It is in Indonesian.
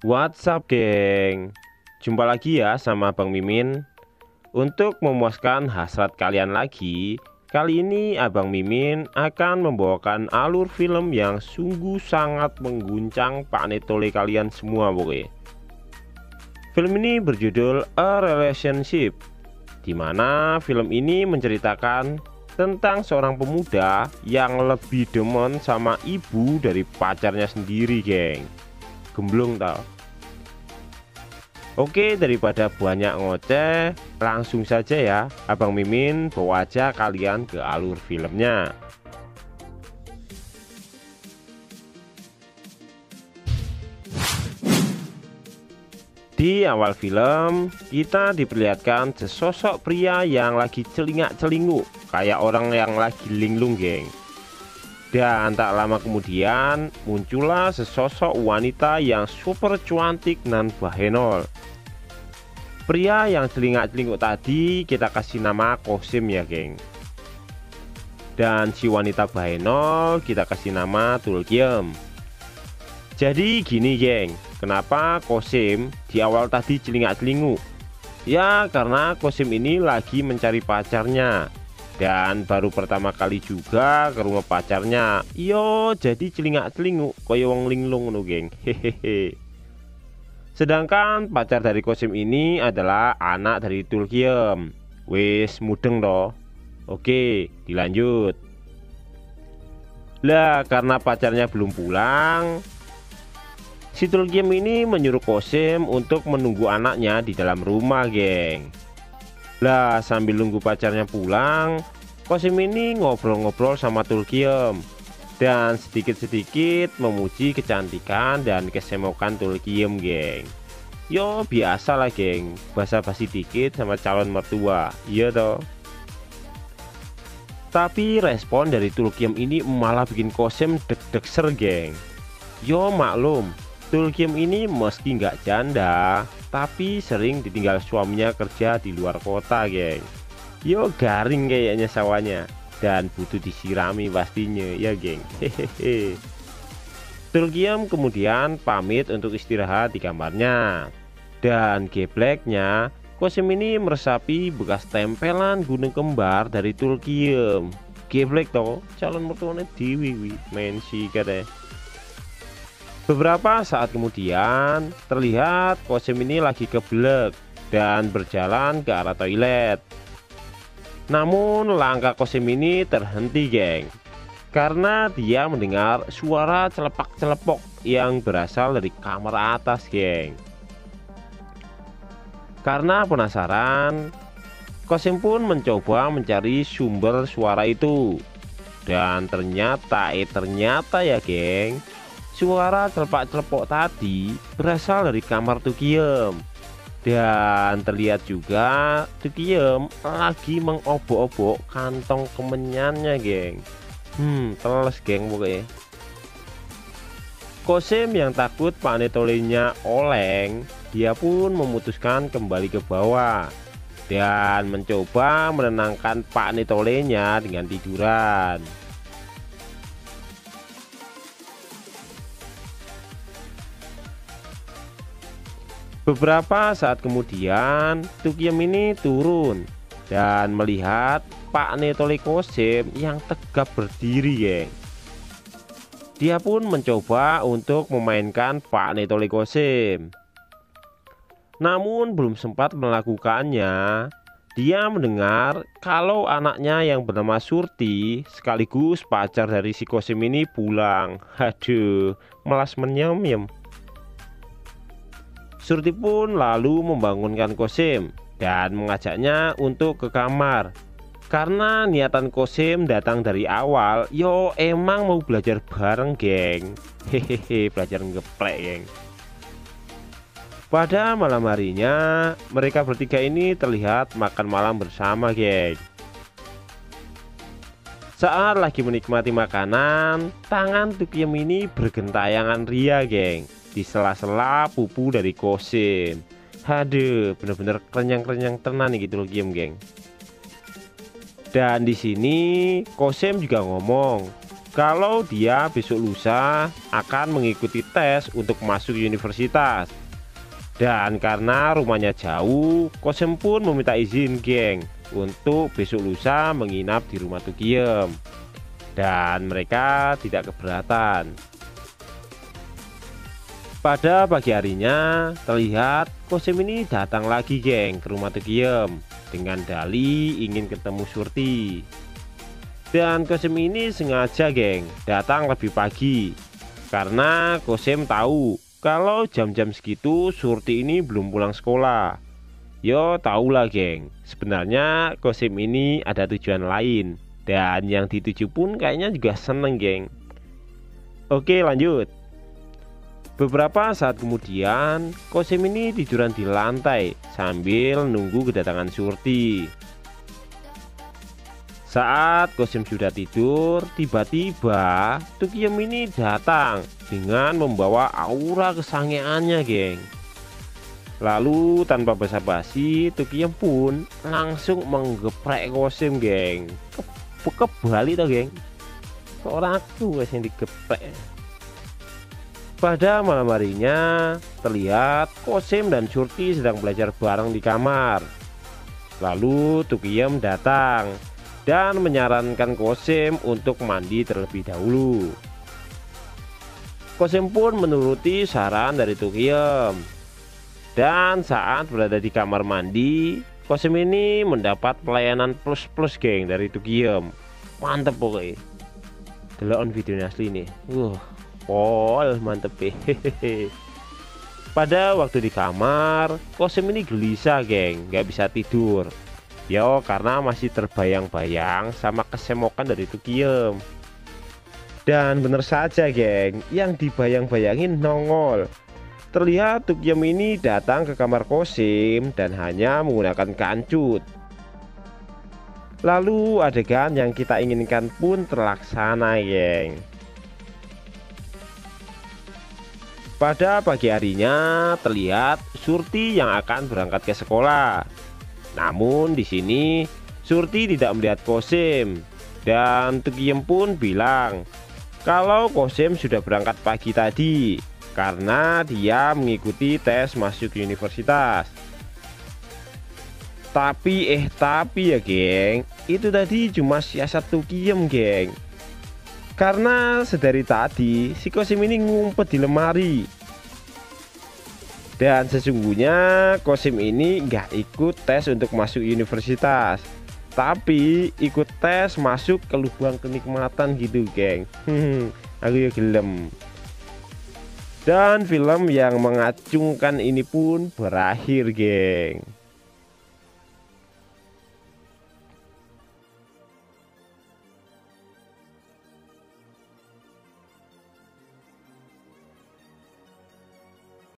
What's up geng? Jumpa lagi ya sama Bang Mimin. Untuk memuaskan hasrat kalian lagi Kali ini Abang Mimin akan membawakan alur film yang sungguh sangat mengguncang Pak Netole kalian semua pokoknya Film ini berjudul A Relationship Di mana film ini menceritakan tentang seorang pemuda yang lebih demen sama ibu dari pacarnya sendiri geng. Gemblung tau Oke daripada banyak ngoceh langsung saja ya. Abang Mimin bawa aja kalian ke alur filmnya. Di awal film, kita diperlihatkan sesosok pria yang lagi celingak-celinguk Kayak orang yang lagi linglung geng dan tak lama kemudian muncullah sesosok wanita yang super cantik dan bahenol. Pria yang celingak-celinguk tadi kita kasih nama Kosim ya geng. Dan si wanita bahenol kita kasih nama Tulkiem Jadi gini geng Kenapa Kosim di awal tadi celingak-celinguk? Ya karena Kosim ini lagi mencari pacarnya dan baru pertama kali juga ke rumah pacarnya. Iyo jadi celingak celinguk koyo wong linglung no geng. Hehehe. Sedangkan pacar dari Kosim ini adalah anak dari Tulkiem. Wis mudeng toh. Oke dilanjut. Lah karena pacarnya belum pulang Si Tulkiem ini menyuruh Kosim untuk menunggu anaknya di dalam rumah geng lah sambil nunggu pacarnya pulang Kosim ini ngobrol-ngobrol sama Tulkiem. Dan sedikit-sedikit memuji kecantikan dan kesemokan Tulkiem geng. Yo biasa lah geng. Basa-basi dikit sama calon mertua. Iya toh. Tapi respon dari Tulkiem ini malah bikin Kosim deg-deg ser geng. Yo maklum Tulkiem ini meski nggak janda tapi sering ditinggal suaminya kerja di luar kota geng. Yo garing kayaknya sawahnya. Dan butuh disirami pastinya ya geng. Hehehe. Kemudian pamit untuk istirahat di kamarnya. Dan gebleknya Kosim ini meresapi bekas tempelan gunung kembar dari Tulkiam geblek toh calon mertuanya main sih katanya Beberapa saat kemudian terlihat Kosim ini lagi keblek dan berjalan ke arah toilet. Namun langkah Kosim ini terhenti geng karena dia mendengar suara celepak-celepok yang berasal dari kamar atas geng. Karena penasaran, Kosim pun mencoba mencari sumber suara itu. Dan ternyata, eh ternyata ya geng, Suara celepak-celepok tadi berasal dari kamar Tukiem dan terlihat juga Tukiem lagi mengobok-obok kantong kemenyannya geng. Hmm teles geng pokoknya. Kosim yang takut panetolenya oleng dia pun memutuskan kembali ke bawah dan mencoba menenangkan Pak Netolenya dengan tiduran Beberapa saat kemudian Tukiem ini turun dan melihat Pak Netole Kosim yang tegap berdiri geng Dia pun mencoba untuk memainkan Pak Netole Kosim Namun belum sempat melakukannya. Dia mendengar kalau anaknya yang bernama Surti sekaligus pacar dari si Kosim ini pulang. Aduh melas menyem-nyem Surti pun lalu membangunkan Kosim dan mengajaknya untuk ke kamar. Karena niatan Kosim datang dari awal yo emang mau belajar bareng geng. Hehehe belajar ngeplek geng. Pada malam harinya mereka bertiga ini terlihat makan malam bersama geng. Saat lagi menikmati makanan tangan Tukiem ini bergentayangan ria geng di sela-sela pupu dari Kosim Aduh, bener-bener kerenyang-kerenyang tenan gitu loh game geng. Dan di sini Kosim juga ngomong kalau dia besok lusa akan mengikuti tes untuk masuk universitas. Dan karena rumahnya jauh, Kosem pun meminta izin geng untuk besok lusa menginap di rumah Tukiem. Dan mereka tidak keberatan. Pada pagi harinya, terlihat Kosem ini datang lagi geng ke rumah Tukiem dengan dali ingin ketemu Surti. Dan Kosem ini sengaja geng datang lebih pagi karena Kosem tahu kalau jam-jam segitu Surti ini belum pulang sekolah. Yo lah geng Sebenarnya Kosim ini ada tujuan lain Dan yang dituju pun kayaknya juga seneng geng. Oke lanjut Beberapa saat kemudian Kosim ini tiduran di lantai Sambil nunggu kedatangan Surti saat Kosim sudah tidur, tiba-tiba Tukiyem ini datang dengan membawa aura kesangeannya, geng. Lalu tanpa basa-basi, Tukiyem pun langsung menggeprek Kosim, geng. Ke kebalik geng. Seorang aku guys yang digeprek. Pada malam harinya, terlihat Kosim dan Surti sedang belajar bareng di kamar. Lalu Tukiyem datang dan menyarankan Kosim untuk mandi terlebih dahulu. Kosim pun menuruti saran dari Tukiem. Dan saat berada di kamar mandi, Kosim ini mendapat pelayanan plus-plus geng dari Tukiem. Mantep pokoknya. Delon videonya asli nih. Wah, pol mantep hehehe. Pada waktu di kamar, Kosim ini gelisah geng, nggak bisa tidur. Yo karena masih terbayang-bayang sama kesemokan dari Tukiem Dan bener saja geng. Yang dibayang-bayangin nongol. Terlihat Tukiem ini datang ke kamar Kosim Dan hanya menggunakan kancut. Lalu adegan yang kita inginkan pun terlaksana geng Pada pagi harinya terlihat Surti yang akan berangkat ke sekolah namun di sini Surti tidak melihat Kosim dan Tukiem pun bilang kalau Kosim sudah berangkat pagi tadi karena dia mengikuti tes masuk universitas. Tapi eh tapi ya geng, itu tadi cuma siasat Tukiem geng. Karena sedari tadi si Kosim ini ngumpet di lemari. Dan sesungguhnya Kosim ini nggak ikut tes untuk masuk universitas. Tapi ikut tes masuk ke lubang kenikmatan gitu geng. Aku ya gelem. Dan film yang mengacungkan ini pun berakhir geng